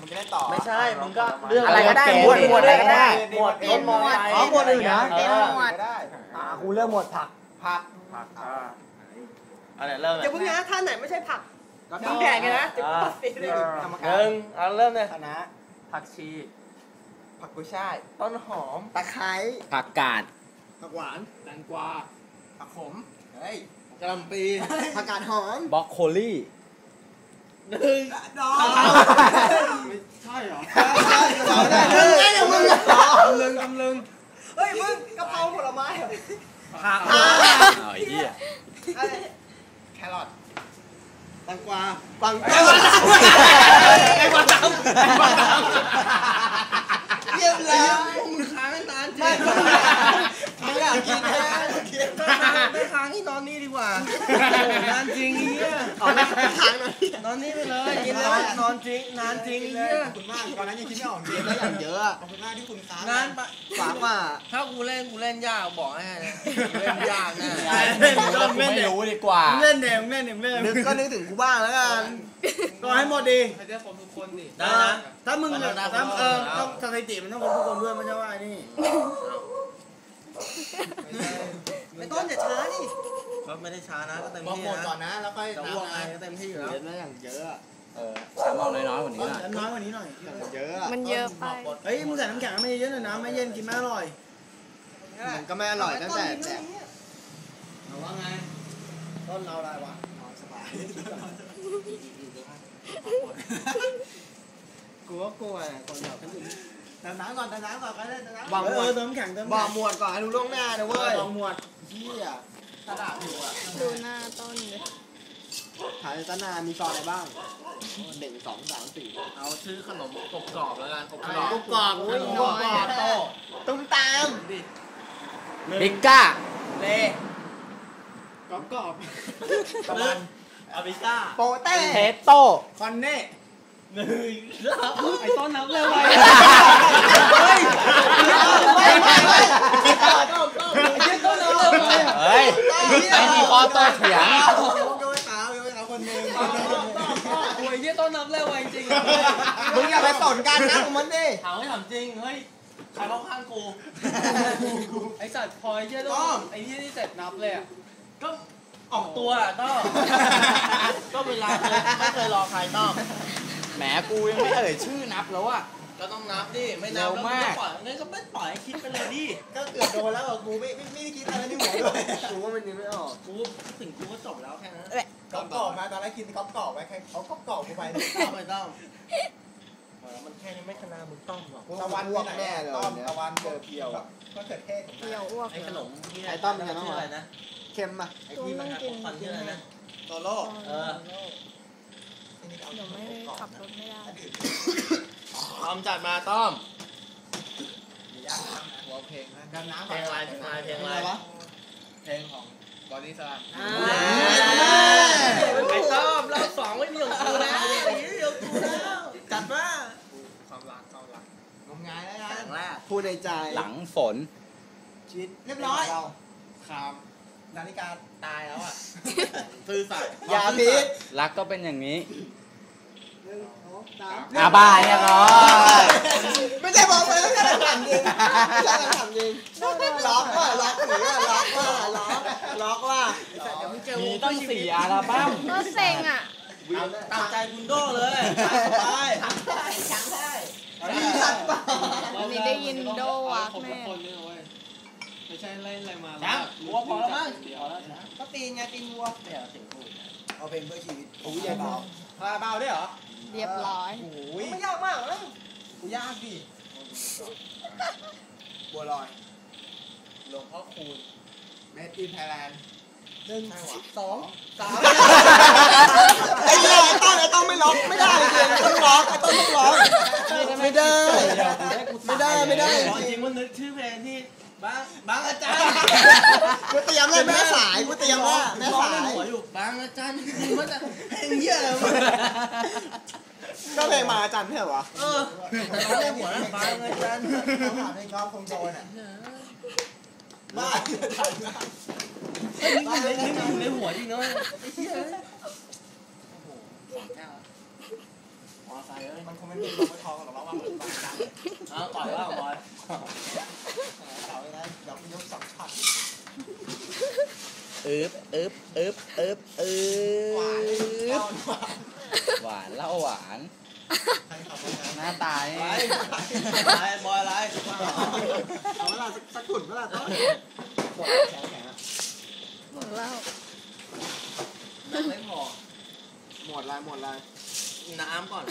มึงจะได้ต่อไม่ใช่มึงก็เรื่องอะไรก็ได้เหมวดหมวดอะไรก็ได้หมวดต้นไม้อ๋อหมวดอื่นนะเออก็ได้อ่ากูเลือกหมวดผักผักผักอ่าอะไรเริ่มเลอย่ายเพิ่งนะท่านไหนไม่ใช่ผักก็น้ำแดงไงนะจะตัดสินเลยกรรมหการนึ่งเอาเริ่มเลยคณะผักชีผักกุยช่ายต้นหอมตะไคร้ผักกาดผักหวานแตงกวาผักขมเฮ้ยกระหลำปีผักกาดหอมบล็อกโคลี่ หนึ่งดอกใช่เหรอได้อย่างมึงอะตำลึงตำลึงเฮ้ยมึงกะเพราผลไม้เหรอผักอ้าวไอ้เหี้ยอะไรแครอทแตงกวาฟังไอ้วาดำไอ้วาดำเยี่ยมแล้วมึงค้างนานจริงไม่อยากกินแค่ไม่ค้างที่นอนนี่ดีกว่านานจริงเฮียเอาไม่ค้างหน่อยนอนนี่ไปเลยกินแล้วนอนจริงนานจริงเฮียขอบคุณมากตอนนั้นยังคิดไม่ออกจริงแล้วอย่างเยอะอะขอบคุณมากที่คุณค้างนานปะฝากว่าถ้ากูเล่นกูเล่นยากบอกให้นะกูเล่นยากแน่ไม่รู้ดีกว่าเล่นเองเล่นเองเล่นนึกก็นึกถึงกูบ้างแล้วกันก็ให้หมดดีให้ได้คนทุกคนดิเอได้อนะถ้ามึงมันต้องได้ถ้าเออคนละคนต้องสถิติมันต้องคนทุกคนด้วยไม่ใช่ว่าไอ้นี่ ไม่ต้นอย่าช้าดิก็ไม่ได้ช้านะก็เต็มบอกที่หมดก่อนนะนะแล้วค่อยจะนัอ้วกบไงนะก็เต็มที่อยู่แล้วเล่นแล้วอย่างเยอะอะเออฉันเอาน้อยๆกว่านี้หน่อยฉันน้อยกว่านี้หน่อยเยอะอะมันเยอะไปเฮ้ยมึงใส่น้ำแข็งไม่เยอะหน่อยนะไม่เย็นกินไม่อร่อยมันก็ไม่อร่อยตั้งแต่แต่เอาว่าไงต้นเราอะไรวะนอนสบายกูก็กลัวอะคนแบบคนอื่นเติมน้ำก่อนเติมน้ำก่อนก็ได้เติมน้ำบอกเอหมวอดเติมน้ำแข็งเติมบอน้ำกแข็งหมวดก่อนให้รู้ล่วงหน้านะเอเว้อยบอกหมวด เฮียกระดาษอยู่อะดูหน้าต้นเลยถ่ายตนา มีซอยอะไรบ้างหนึ่งสองสามสี่เอาชื่อขนมกบกรอบแล้วกันกบกรกอบรุบกรอบอุ้ยน้กรุอบยกรอบอะโตตุ้มตามบิกก้าเล่กรอบกรอบตะวันอาบิก้าโปเต้เทสโต้คอนเน่หนึ่งไอ้ต้นนับเร็วไปเฮ้ยไม่ไม่ไม่ เฮ้ยไม่มีข้อโต้เถียงโยนขาวโยนขาวคนหนึ่งโอ้ยยี่ต้นนับเร็วไปจริงมึงอย่าไปสนกันนะของมันดิถามให้ถามจริงเฮ้ยใครเข้าข้างกูไอสัตว์พลอยเยี่ยต้องไอ้เยี่ยนี่เสร็จนับเลยอะก็ออกตัวอะต้องก็เวลาเคยไม่เคยรอใครต้องแห มกูยังไม่เอ่ยชื่อนับแล้วอะก็ต้องนับดิ ไม่นับเร็วมากปล่อยงั้นก็ไม่ปล่อยให้คิดไปเลยดิ ก็เกือบโดนแล้วอะกูไม่ไม่ไม่ได้คิดอะไรในหัวด้วยกูว่ามันยังไม่ออก กูถึงกูก็จบแล้วแค่นั้นก๊อปกรอบมาตอนแรกกินก๊อปกรอบไว้ใครเขาก๊อปกรอบกูไปต้องไม่ต้องเออมันแค่นี้ไม่ขนาดมึงต้องหรอกตะวันไปไหนต้อมตะวันเจอเพียวก็เกิดเทศเปรี้ยวอ้วกไอ้ขนมที่ไอ้ต้อมเป็นไงบ้างชื่อวะอะไรนะเค็มป่ะไอ้ที่มันของขวัญชื่ออะไรนะโซโล่เออ เดี๋ยวไม่ได้ขับรถไม่ได้ ต้อมจัดมาต้อม หัวเพลงนะดำน้ำเพลงอะไรเพลงอะไรเพลงอะไร วะเพลงของบอดี้สลัมไอ้ต้อมรอบสองไม่มีของกูแล้วไอ้เดียวกูแล้วจัดมาความรักความรักงมงายแล้วแข่กันงแรกพูดในใจหลังฝนชีวิตเรียบร้อยคาม นาฬิกาตายแล้วอะ ซื่อสัตย์อย่าพิษรักก็เป็นอย่างนี้หนึ่งสองสามอาบายเรียบร้อยไม่ใช่บอกเลยไม่ใช่ถามจริงไม่ใช่ถามจริงล็อกว่าล็อกหรือว่าล็อกว่าล็อกล็อกว่ามีต้องสี่อัลบั้มก็เซ็งอะตามใจคุณโด้เลยไปสัตว์ป่านี่ได้ยินโดวักแน่ ไม่ใช่เล่นอะไรมาจังหัวพอแล้วมั้งก็ตีนไงตีนวัวเดี๋ยวถึงกูเอาเพลงเพื่อชีวิตโอ้ยเบาพาเบาได้เหรอเรียบร้อยโอ้ยไม่ยากมากนะกูยากดิบัวลอยหลวงพ่อคูณเมดอินไทยแลนด์หนึ่งสองสามไอ้เนี่ยไอ้ต้นไอ้ต้นไม่ล็อกไม่ได้จริงต้องล็อกไอ้ต้นต้องล็อกไม่ได้ไม่ได้ไม่ได้จริงๆมันนึกชื่อเพลงที่ บางบางอาจารย์กูเตรียมเลยแม่สายกูเตรียมว่าแม่ร้องสาในยหัวอยู่บางอาจารย์จริงๆมันจะเพลงเหี้ยอะไรวะก็เพลงมาอาจารย์ไม่ใช่เหรอวะเออร้องในหัวนะบางอาจารย์เขาถามเพลงชอบคงโดนอะบ้าเฮ้ยนี่อยู่ในนี่อยู่ในหัวจริงนะเว้ยไอ้เหี้ย ออไซค์เอ้ยมันคงไม่มีเราไม่ทองหรอกเราว่ามันบางจังเอาต่อยว่าบอยเก่าเลยนะยวยกสองช็อตเอึ๊บอึ๊บอึ๊บอึ๊บอึ๊หวานบหวานเล่าหวานหน้าตานี่อะไรบอยอะไรเอาเวลาสักขุนเวลาต้องแขนแขนหมดแล้วน้ำไม่พอหมดลายหมดลาย น้ำก่อน